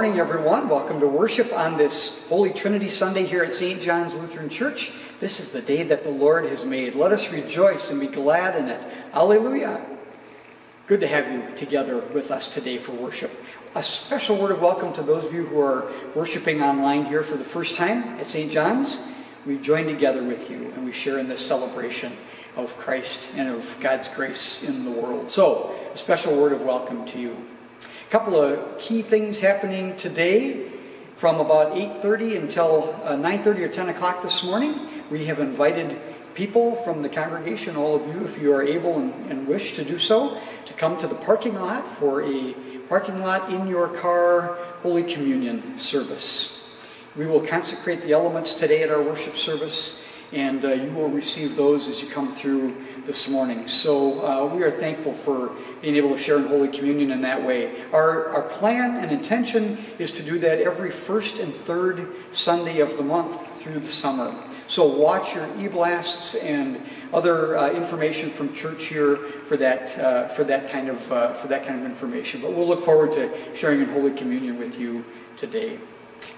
morning, everyone. Welcome to worship on this Holy Trinity Sunday here at St. John's Lutheran Church. This is the day that the Lord has made. Let us rejoice and be glad in it. Alleluia. Good to have you together with us today for worship. A special word of welcome to those of you who are worshiping online here for the first time at St. John's. We join together with you and we share in this celebration of Christ and of God's grace in the world. So, a special word of welcome to you. Couple of key things happening today from about 8.30 until uh, 9.30 or 10 o'clock this morning. We have invited people from the congregation, all of you, if you are able and, and wish to do so, to come to the parking lot for a parking lot in your car Holy Communion service. We will consecrate the elements today at our worship service, and uh, you will receive those as you come through this morning. So uh, we are thankful for being able to share in Holy Communion in that way. Our, our plan and intention is to do that every first and third Sunday of the month through the summer. So watch your e-blasts and other uh, information from church here for that uh, for that kind of uh, for that kind of information. But we'll look forward to sharing in Holy Communion with you today.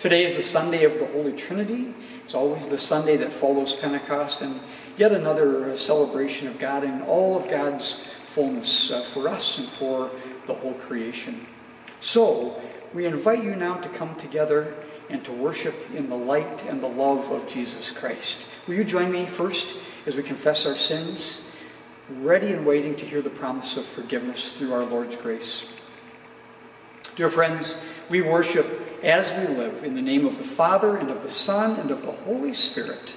Today is the Sunday of the Holy Trinity. It's always the Sunday that follows Pentecost, and yet another uh, celebration of God and all of God's fullness uh, for us and for the whole creation. So we invite you now to come together and to worship in the light and the love of Jesus Christ. Will you join me first as we confess our sins, ready and waiting to hear the promise of forgiveness through our Lord's grace? Dear friends, we worship as we live in the name of the Father and of the Son and of the Holy Spirit.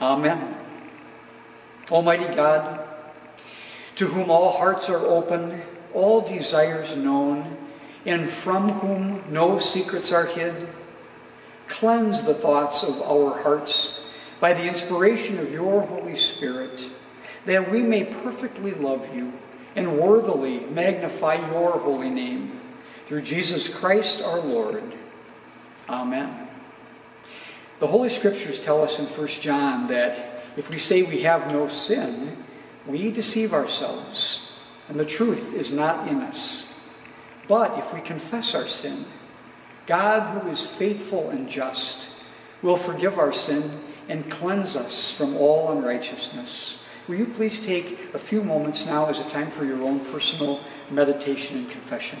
Amen. Almighty God, to whom all hearts are open, all desires known, and from whom no secrets are hid, cleanse the thoughts of our hearts by the inspiration of your Holy Spirit, that we may perfectly love you and worthily magnify your holy name through Jesus Christ our Lord. Amen. The Holy Scriptures tell us in 1 John that if we say we have no sin, we deceive ourselves, and the truth is not in us. But if we confess our sin, God, who is faithful and just, will forgive our sin and cleanse us from all unrighteousness. Will you please take a few moments now as a time for your own personal meditation and confession?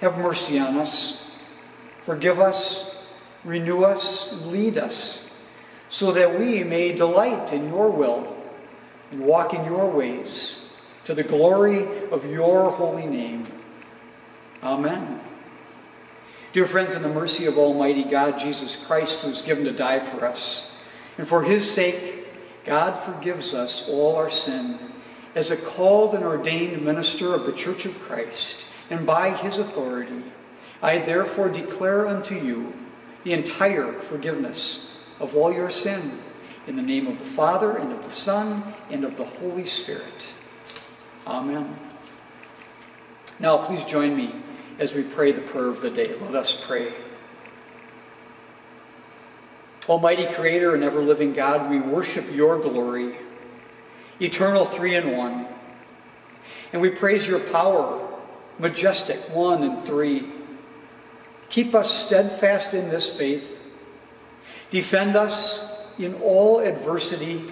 have mercy on us. Forgive us, renew us, lead us, so that we may delight in your will and walk in your ways to the glory of your holy name. Amen. Dear friends, in the mercy of Almighty God, Jesus Christ was given to die for us. And for his sake, God forgives us all our sin as a called and ordained minister of the Church of Christ, and by his authority, I therefore declare unto you the entire forgiveness of all your sin in the name of the Father, and of the Son, and of the Holy Spirit. Amen. Now, please join me as we pray the prayer of the day. Let us pray. Almighty Creator and ever living God, we worship your glory, eternal three in one. And we praise your power, majestic one and three. Keep us steadfast in this faith. Defend us in all adversity.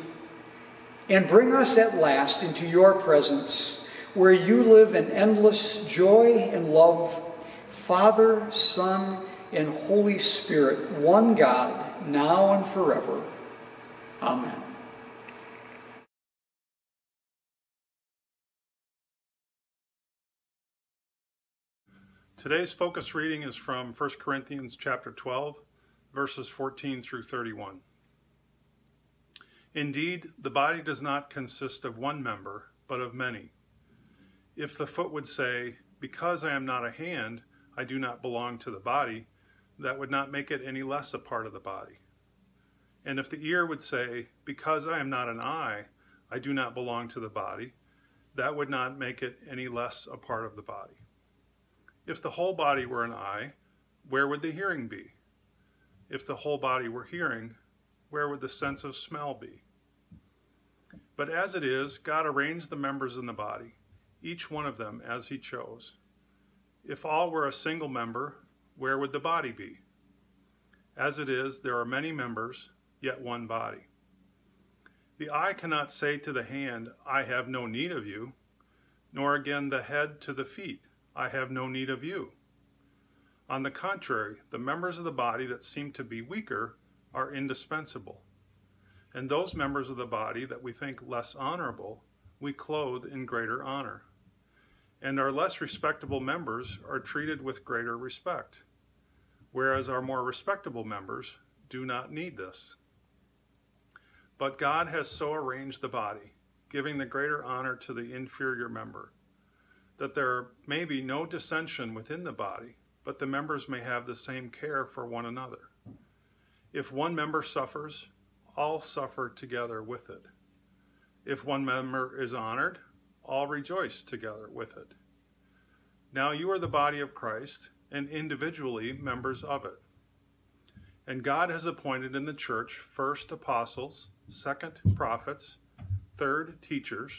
And bring us at last into your presence, where you live in endless joy and love, Father, Son, and Holy Spirit, one God, now and forever. Amen. Today's focus reading is from 1 Corinthians chapter 12, verses 14 through 31. Indeed, the body does not consist of one member, but of many. If the foot would say, Because I am not a hand, I do not belong to the body, that would not make it any less a part of the body. And if the ear would say, Because I am not an eye, I do not belong to the body, that would not make it any less a part of the body. If the whole body were an eye, where would the hearing be? If the whole body were hearing, where would the sense of smell be? But as it is, God arranged the members in the body, each one of them as he chose. If all were a single member, where would the body be? As it is, there are many members, yet one body. The eye cannot say to the hand, I have no need of you, nor again the head to the feet, I have no need of you. On the contrary, the members of the body that seem to be weaker are indispensable. And those members of the body that we think less honorable, we clothe in greater honor. And our less respectable members are treated with greater respect, whereas our more respectable members do not need this. But God has so arranged the body, giving the greater honor to the inferior member, that there may be no dissension within the body, but the members may have the same care for one another. If one member suffers, all suffer together with it. If one member is honored, all rejoice together with it. Now you are the body of Christ, and individually members of it. And God has appointed in the church first apostles, second prophets, third teachers,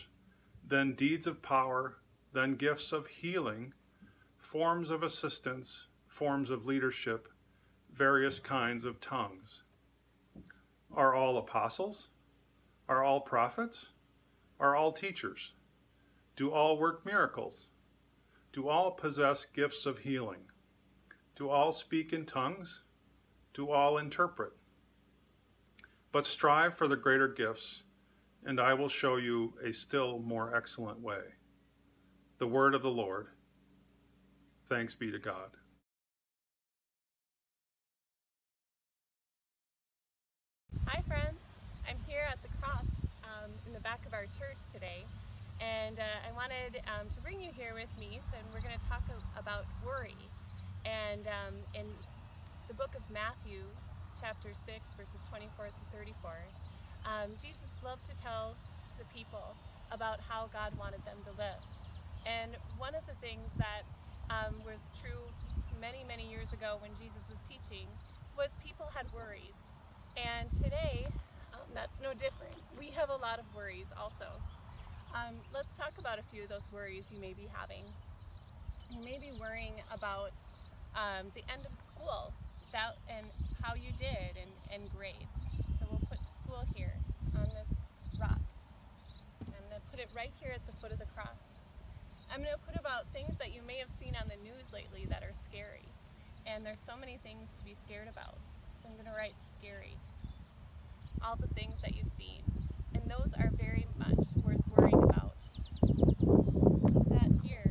then deeds of power, then gifts of healing, forms of assistance, forms of leadership, various kinds of tongues. Are all apostles? Are all prophets? Are all teachers? Do all work miracles? Do all possess gifts of healing? Do all speak in tongues? Do all interpret? But strive for the greater gifts, and I will show you a still more excellent way. The word of the Lord. Thanks be to God. Hi, friends. I'm here at the cross um, in the back of our church today, and uh, I wanted um, to bring you here with me. So we're going to talk about worry. And um, in the book of Matthew, chapter 6, verses 24 through 34, um, Jesus loved to tell the people about how God wanted them to live. And one of the things that um, was true many, many years ago when Jesus was teaching was people had worries. And today, um, that's no different. We have a lot of worries also. Um, let's talk about a few of those worries you may be having. You may be worrying about um, the end of school that, and how you did and, and grades. So we'll put school here on this rock. I'm going to put it right here at the foot of the cross. I'm going to put about things that you may have seen on the news lately that are scary. And there's so many things to be scared about. So I'm going to write scary. All the things that you've seen. And those are very much worth worrying about. That here.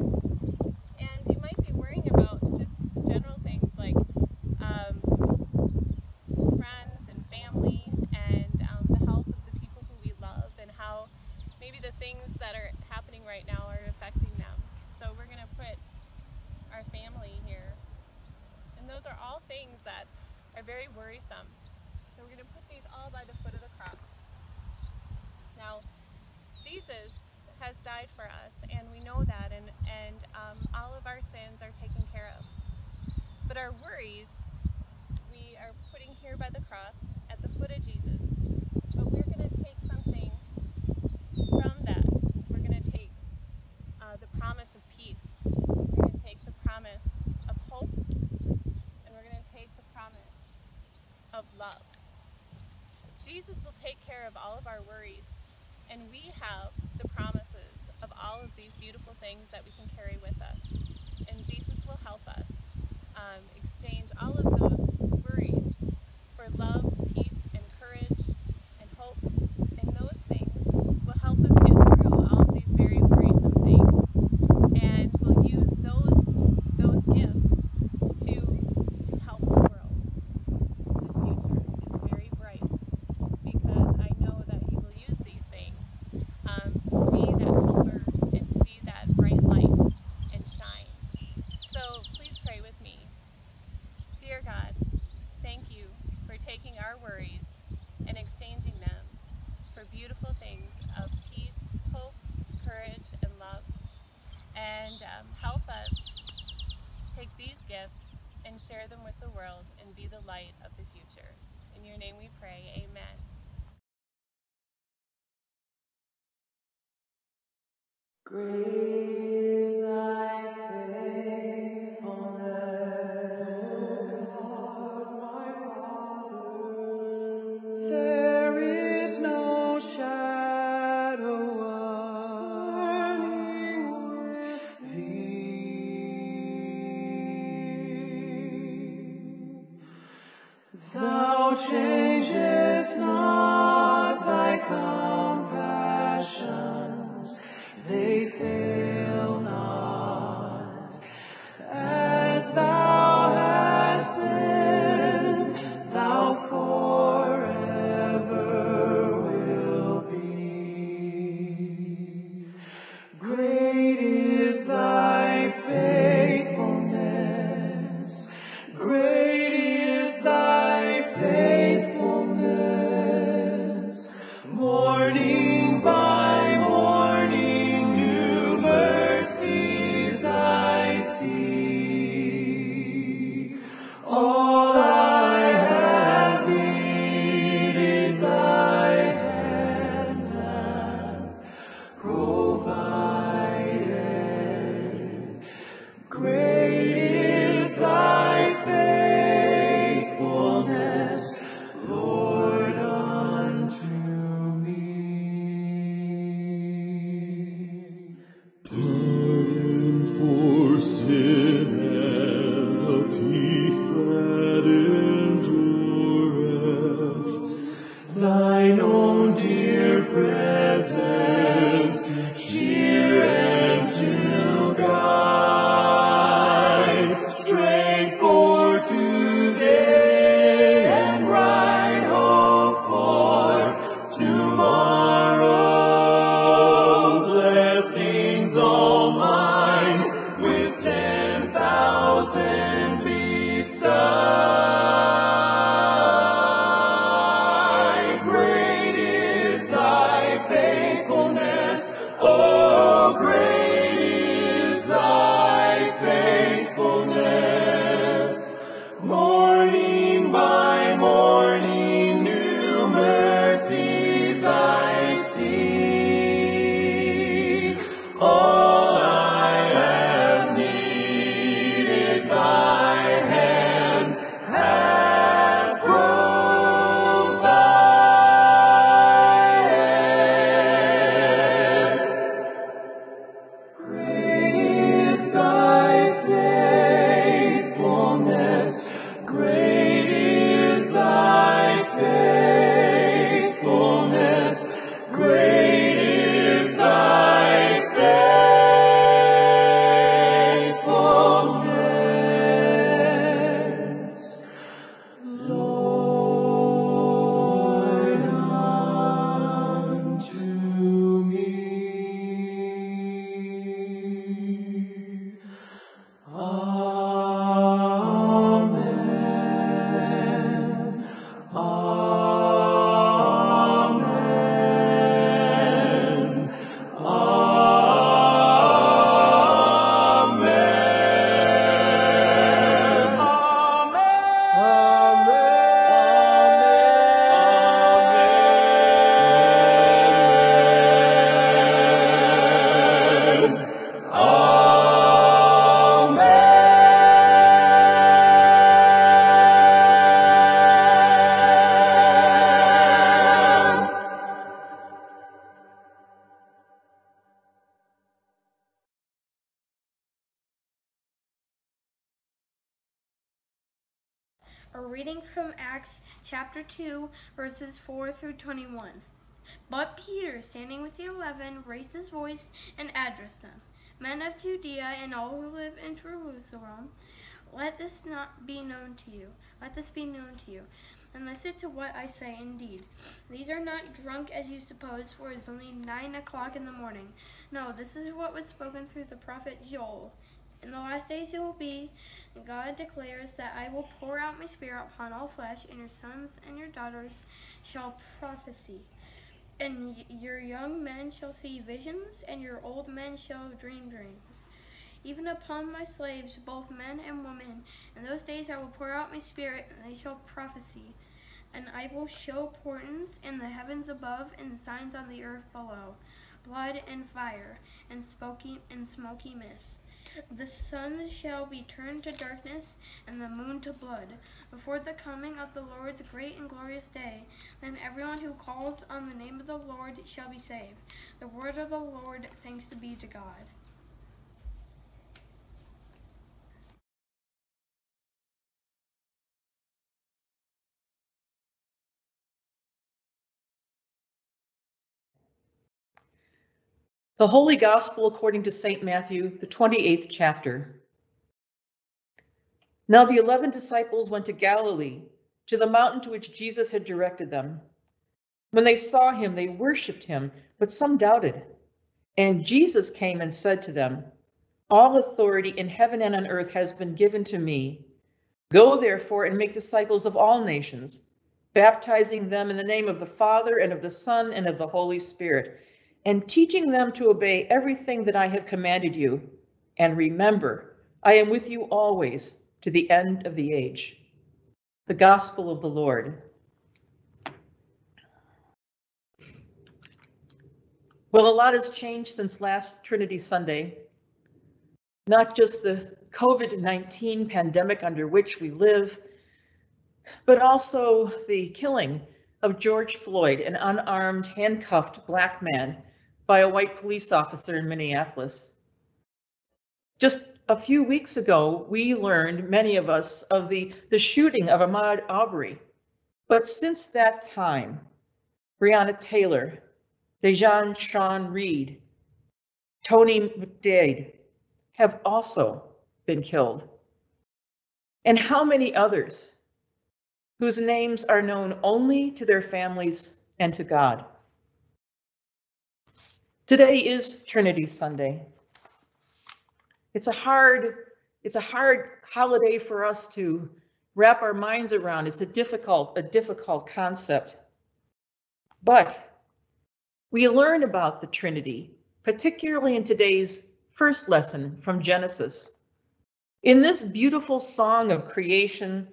And you might be worrying about just general things like um, friends and family and um, the health of the people who we love and how maybe the things that are happening right now are affecting them. So we're going to put our family here. And those are all things that are very worrisome. So we're going to put these all by the foot of the cross. Now, Jesus has died for us, and we know that, and, and um, all of our sins are taken care of. But our worries, we are putting here by the cross at the foot of Jesus. But we're going to take something from that. We're going to take uh, the promise of peace. We're going to take the promise of hope. And we're going to take the promise of love. Jesus will take of all of our worries. And we have the promises of all of these beautiful things that we can carry with us. And Jesus will help us um, exchange all of those worries for love, peace, and courage, and hope. And those things will help us get through all of these very worrisome things. And we'll use those those gifts to to help the world. The future is very bright because I know that He will use these things um, to be that helper and to be that bright light and shine. So please pray with me. Dear God, thank you for taking our worries and exchanging them for beautiful things of peace, hope, courage, and love. And um, help us take these gifts and share them with the world and be the light of the future. In your name we pray, amen. Great from Acts chapter 2, verses 4 through 21. But Peter, standing with the eleven, raised his voice and addressed them Men of Judea and all who live in Jerusalem, let this not be known to you. Let this be known to you. And listen to what I say indeed. These are not drunk as you suppose, for it is only nine o'clock in the morning. No, this is what was spoken through the prophet Joel. In the last days it will be, God declares that I will pour out my spirit upon all flesh, and your sons and your daughters shall prophesy. And your young men shall see visions, and your old men shall dream dreams. Even upon my slaves, both men and women, in those days I will pour out my spirit, and they shall prophesy. And I will show portents in the heavens above, and signs on the earth below, blood and fire, and smoky and smoky mist. The sun shall be turned to darkness, and the moon to blood, before the coming of the Lord's great and glorious day. Then everyone who calls on the name of the Lord shall be saved. The word of the Lord, thanks to be to God. The Holy Gospel according to St. Matthew, the 28th chapter. Now the eleven disciples went to Galilee, to the mountain to which Jesus had directed them. When they saw him, they worshipped him, but some doubted. And Jesus came and said to them, All authority in heaven and on earth has been given to me. Go therefore and make disciples of all nations, baptizing them in the name of the Father and of the Son and of the Holy Spirit and teaching them to obey everything that I have commanded you. And remember, I am with you always to the end of the age. The Gospel of the Lord. Well, a lot has changed since last Trinity Sunday. Not just the COVID 19 pandemic under which we live, but also the killing of George Floyd, an unarmed, handcuffed black man by a white police officer in Minneapolis. Just a few weeks ago, we learned, many of us, of the, the shooting of Ahmaud Arbery. But since that time, Breonna Taylor, Dreasjon Sean Reed, Tony McDade have also been killed. And how many others whose names are known only to their families and to God? Today is Trinity Sunday. It's a hard it's a hard holiday for us to wrap our minds around. It's a difficult a difficult concept. But we learn about the Trinity, particularly in today's first lesson from Genesis. In this beautiful song of creation,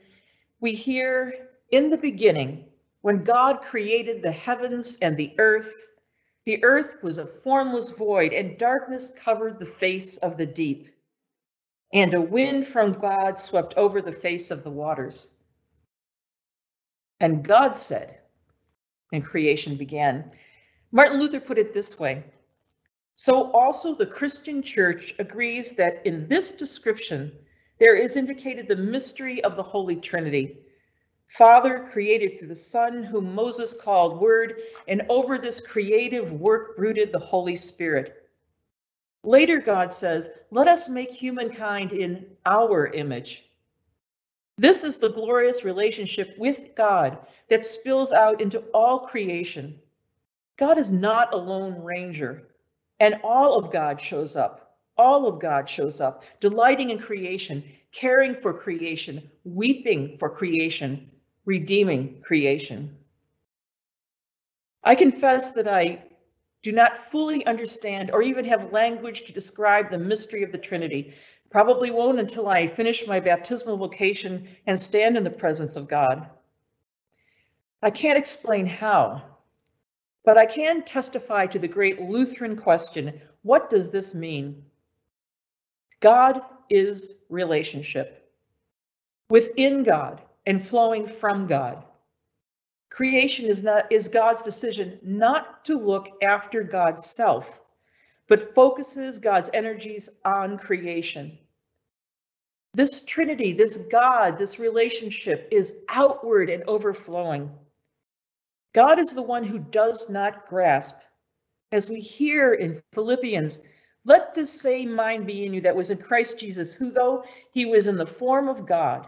we hear in the beginning, when God created the heavens and the earth, the earth was a formless void, and darkness covered the face of the deep. And a wind from God swept over the face of the waters. And God said, and creation began. Martin Luther put it this way So also the Christian church agrees that in this description, there is indicated the mystery of the Holy Trinity. Father created through the Son, whom Moses called Word, and over this creative work brooded the Holy Spirit. Later, God says, Let us make humankind in our image. This is the glorious relationship with God that spills out into all creation. God is not a lone ranger, and all of God shows up. All of God shows up, delighting in creation, caring for creation, weeping for creation, redeeming creation. I confess that I do not fully understand or even have language to describe the mystery of the Trinity. Probably won't until I finish my baptismal vocation and stand in the presence of God. I can't explain how, but I can testify to the great Lutheran question what does this mean? God is relationship. Within God and flowing from God. Creation is not is God's decision not to look after God's self, but focuses God's energies on creation. This Trinity, this God, this relationship is outward and overflowing. God is the one who does not grasp. As we hear in Philippians, let this same mind be in you that was in Christ Jesus, who, though he was in the form of God,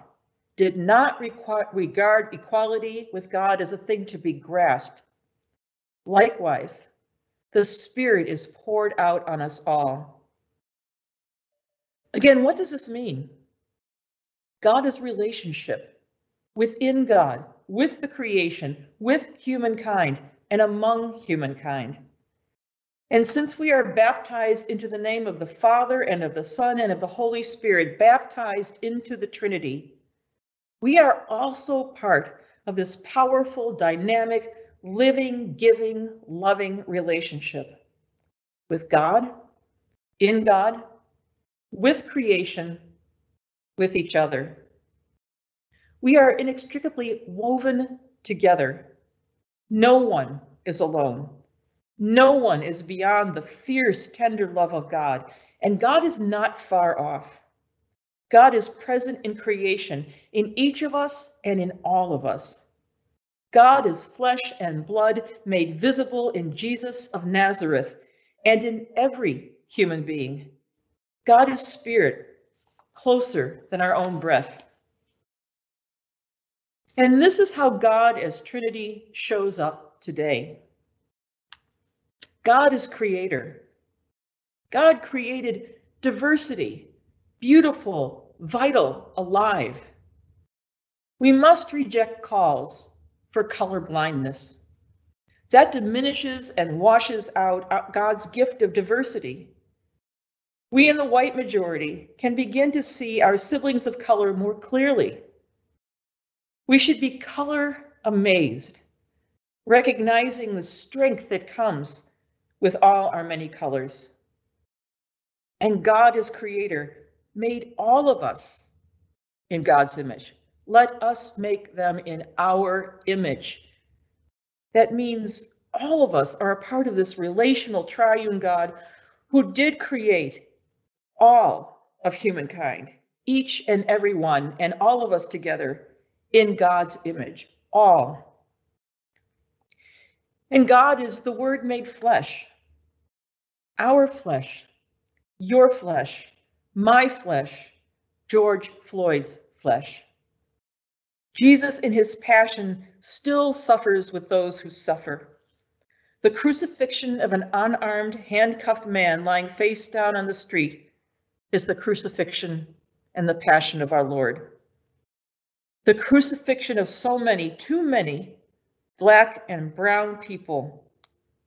did not require, regard equality with God as a thing to be grasped. Likewise, the Spirit is poured out on us all. Again, what does this mean? God is relationship within God, with the creation, with humankind, and among humankind. And since we are baptized into the name of the Father and of the Son and of the Holy Spirit, baptized into the Trinity, we are also part of this powerful, dynamic, living, giving, loving relationship with God, in God, with creation, with each other. We are inextricably woven together. No one is alone. No one is beyond the fierce, tender love of God, and God is not far off. God is present in creation, in each of us and in all of us. God is flesh and blood made visible in Jesus of Nazareth and in every human being. God is spirit, closer than our own breath. And this is how God as Trinity shows up today. God is creator. God created diversity, beautiful, vital, alive. We must reject calls for color blindness. That diminishes and washes out uh, God's gift of diversity. We in the white majority can begin to see our siblings of color more clearly. We should be color amazed, recognizing the strength that comes with all our many colors. And God as creator made all of us in God's image. Let us make them in our image. That means all of us are a part of this relational triune God who did create all of humankind, each and every one, and all of us together in God's image. All. And God is the Word made flesh. Our flesh, your flesh, my flesh, George Floyd's flesh. Jesus, in his passion, still suffers with those who suffer. The crucifixion of an unarmed, handcuffed man lying face down on the street is the crucifixion and the passion of our Lord. The crucifixion of so many, too many, black and brown people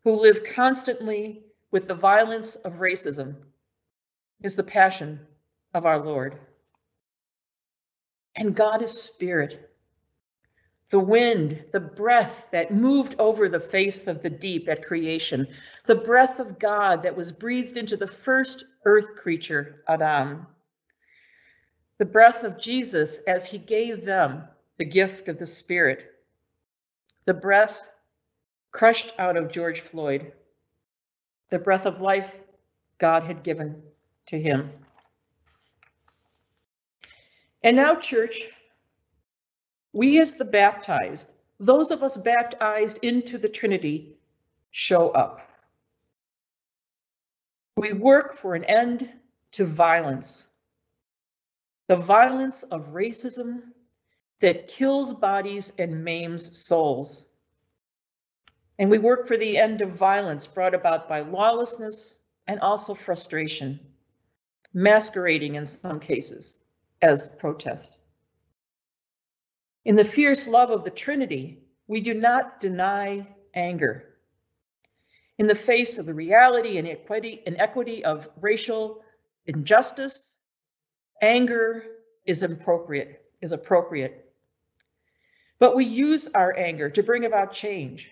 who live constantly with the violence of racism is the passion of our Lord. And God is spirit. The wind, the breath that moved over the face of the deep at creation, the breath of God that was breathed into the first earth creature, Adam. The breath of Jesus as he gave them the gift of the Spirit. The breath crushed out of George Floyd. The breath of life God had given to him. And now, church, we as the baptized, those of us baptized into the Trinity, show up. We work for an end to violence. The violence of racism that kills bodies and maims souls. And we work for the end of violence brought about by lawlessness and also frustration, masquerading in some cases as protest. In the fierce love of the Trinity, we do not deny anger. In the face of the reality and equity, inequity of racial injustice, anger is appropriate, is appropriate. But we use our anger to bring about change.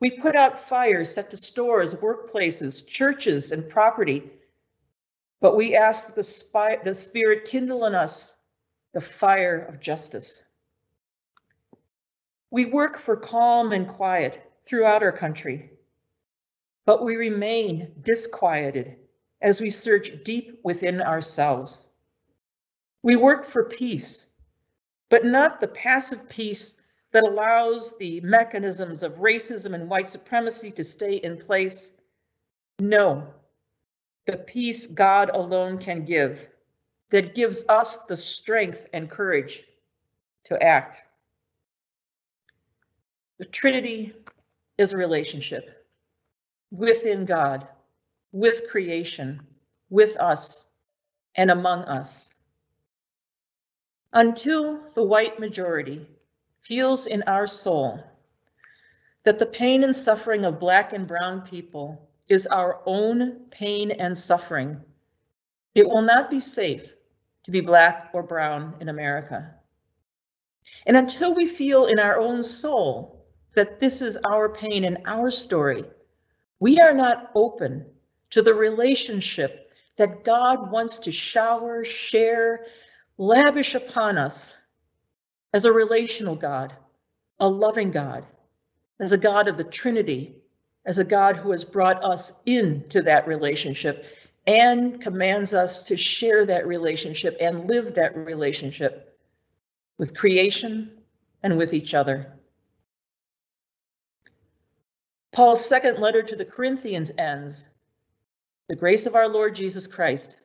We put out fires set to stores, workplaces, churches, and property. But we ask that the, the Spirit kindle in us the fire of justice. We work for calm and quiet throughout our country, but we remain disquieted as we search deep within ourselves. We work for peace, but not the passive peace that allows the mechanisms of racism and white supremacy to stay in place. No, the peace God alone can give, that gives us the strength and courage to act. The Trinity is a relationship within God, with creation, with us, and among us. Until the white majority feels in our soul that the pain and suffering of Black and Brown people is our own pain and suffering, it will not be safe to be Black or Brown in America. And until we feel in our own soul that this is our pain and our story, we are not open to the relationship that God wants to shower, share, lavish upon us as a relational God, a loving God, as a God of the Trinity, as a God who has brought us into that relationship and commands us to share that relationship and live that relationship with creation and with each other. Paul's second letter to the Corinthians ends The grace of our Lord Jesus Christ,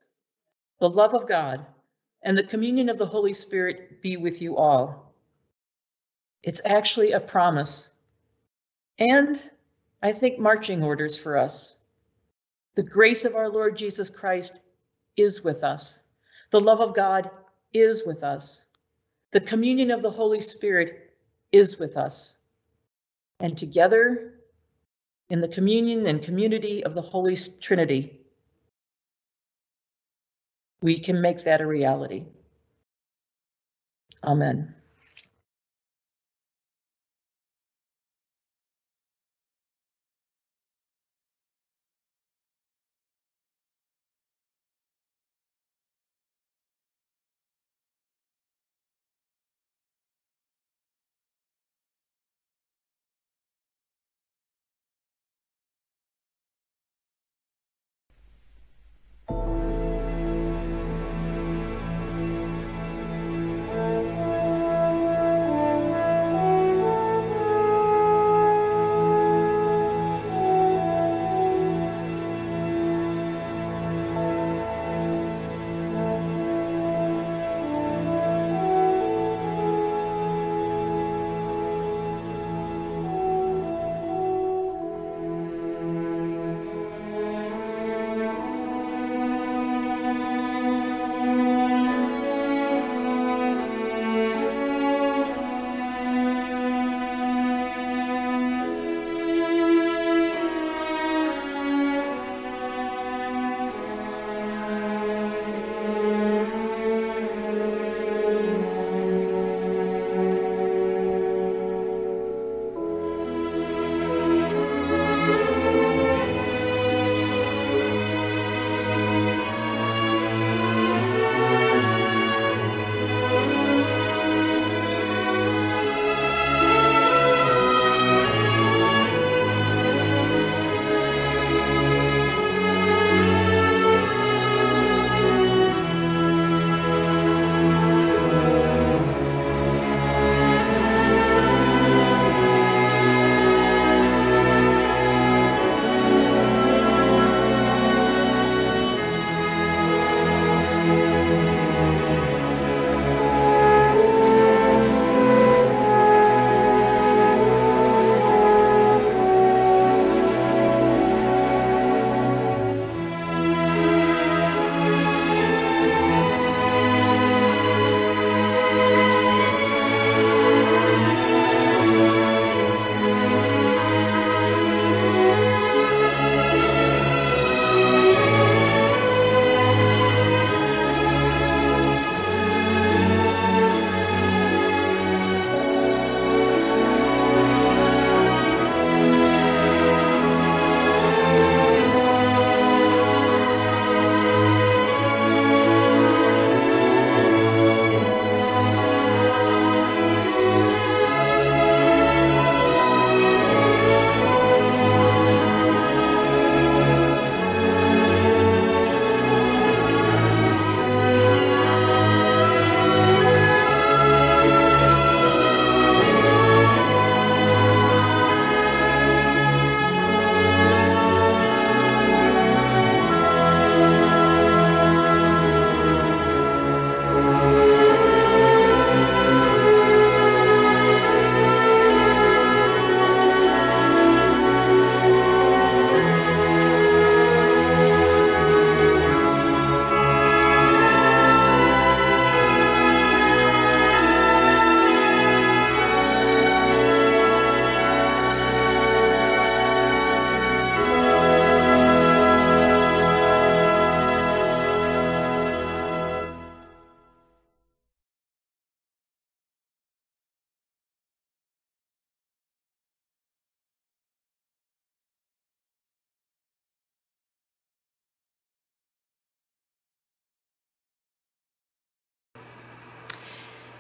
the love of God, and the communion of the Holy Spirit be with you all. It's actually a promise. And I think marching orders for us. The grace of our Lord Jesus Christ is with us. The love of God is with us. The communion of the Holy Spirit is with us. And together, in the communion and community of the Holy Trinity, we can make that a reality. Amen.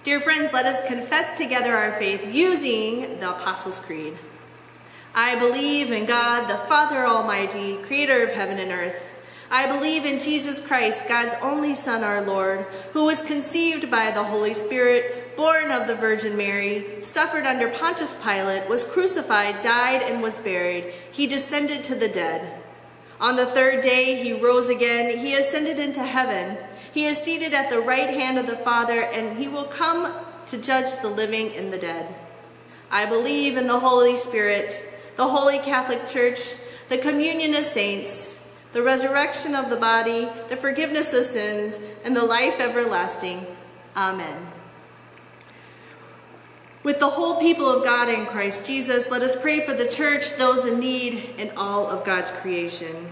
Dear friends, let us confess together our faith using the Apostles' Creed. I believe in God, the Father Almighty, creator of heaven and earth. I believe in Jesus Christ, God's only Son, our Lord, who was conceived by the Holy Spirit, born of the Virgin Mary, suffered under Pontius Pilate, was crucified, died, and was buried. He descended to the dead. On the third day he rose again. He ascended into heaven. He is seated at the right hand of the Father, and he will come to judge the living and the dead. I believe in the Holy Spirit, the Holy Catholic Church, the communion of saints, the resurrection of the body, the forgiveness of sins, and the life everlasting. Amen. With the whole people of God in Christ Jesus, let us pray for the church, those in need, and all of God's creation.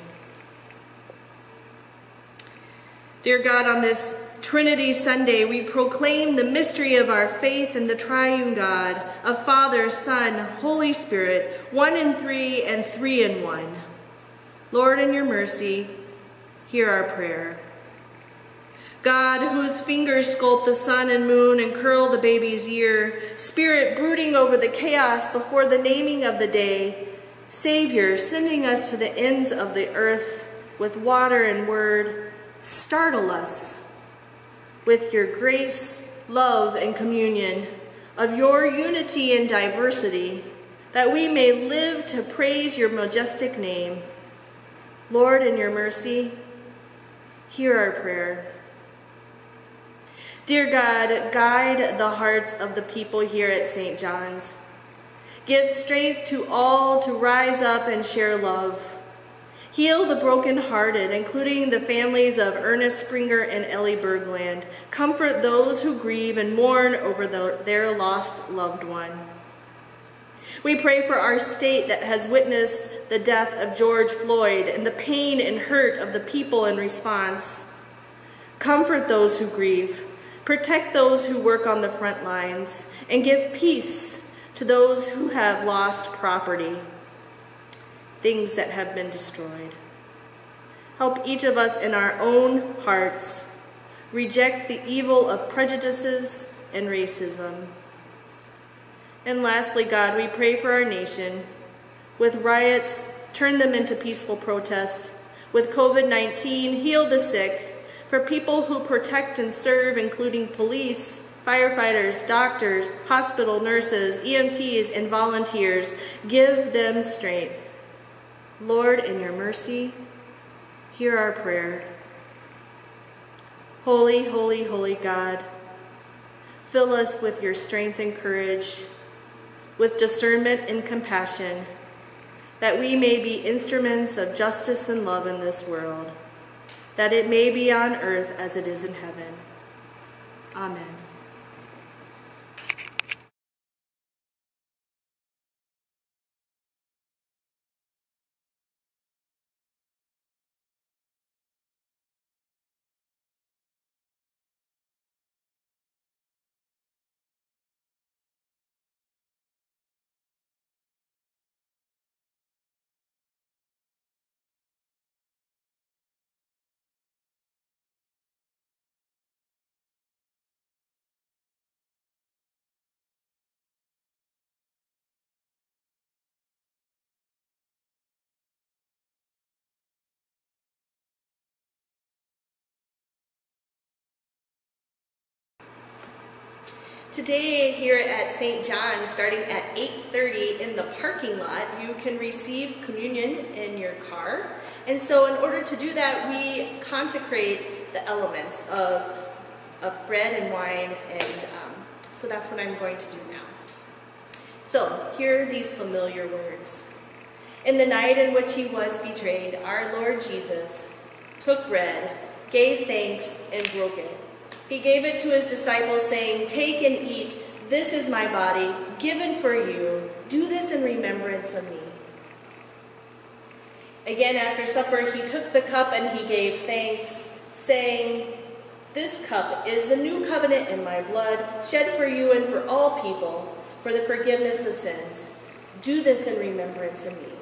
Dear God, on this Trinity Sunday, we proclaim the mystery of our faith in the triune God, of Father, Son, Holy Spirit, one in three and three in one. Lord, in your mercy, hear our prayer. God, whose fingers sculpt the sun and moon and curl the baby's ear, Spirit brooding over the chaos before the naming of the day, Savior, sending us to the ends of the earth with water and word, startle us with your grace, love, and communion, of your unity and diversity, that we may live to praise your majestic name. Lord, in your mercy, hear our prayer. Dear God, guide the hearts of the people here at St. John's. Give strength to all to rise up and share love. Heal the brokenhearted, including the families of Ernest Springer and Ellie Bergland. Comfort those who grieve and mourn over the, their lost loved one. We pray for our state that has witnessed the death of George Floyd and the pain and hurt of the people in response. Comfort those who grieve, protect those who work on the front lines, and give peace to those who have lost property, things that have been destroyed. Help each of us in our own hearts reject the evil of prejudices and racism. And lastly, God, we pray for our nation. With riots, turn them into peaceful protests. With COVID 19, heal the sick. For people who protect and serve, including police, firefighters, doctors, hospital nurses, EMTs, and volunteers, give them strength. Lord, in your mercy, hear our prayer. Holy, holy, holy God, fill us with your strength and courage, with discernment and compassion, that we may be instruments of justice and love in this world, that it may be on earth as it is in heaven. Amen. Today here at St. John's, starting at 8.30 in the parking lot, you can receive communion in your car. And so in order to do that, we consecrate the elements of, of bread and wine, and um, so that's what I'm going to do now. So here are these familiar words. In the night in which he was betrayed, our Lord Jesus took bread, gave thanks, and broke it. He gave it to his disciples, saying, Take and eat. This is my body, given for you. Do this in remembrance of me. Again, after supper, he took the cup and he gave thanks, saying, This cup is the new covenant in my blood, shed for you and for all people, for the forgiveness of sins. Do this in remembrance of me.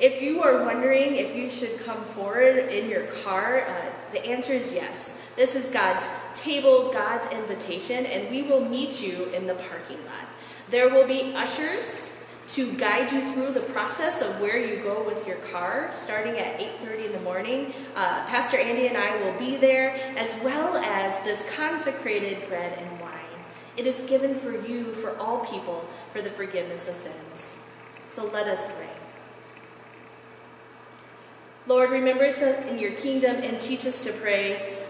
If you are wondering if you should come forward in your car, uh, the answer is yes. This is God's table, God's invitation, and we will meet you in the parking lot. There will be ushers to guide you through the process of where you go with your car starting at 8.30 in the morning. Uh, pastor andy and i will be there as well as this consecrated bread and wine. It is given for you for all people for the forgiveness of sins. So let us pray. Lord remember us in your kingdom and teach us to pray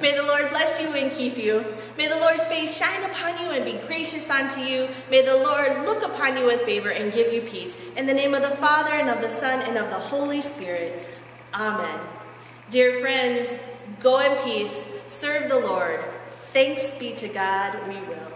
May the Lord bless you and keep you. May the Lord's face shine upon you and be gracious unto you. May the Lord look upon you with favor and give you peace. In the name of the Father, and of the Son, and of the Holy Spirit. Amen. Dear friends, go in peace, serve the Lord. Thanks be to God, we will.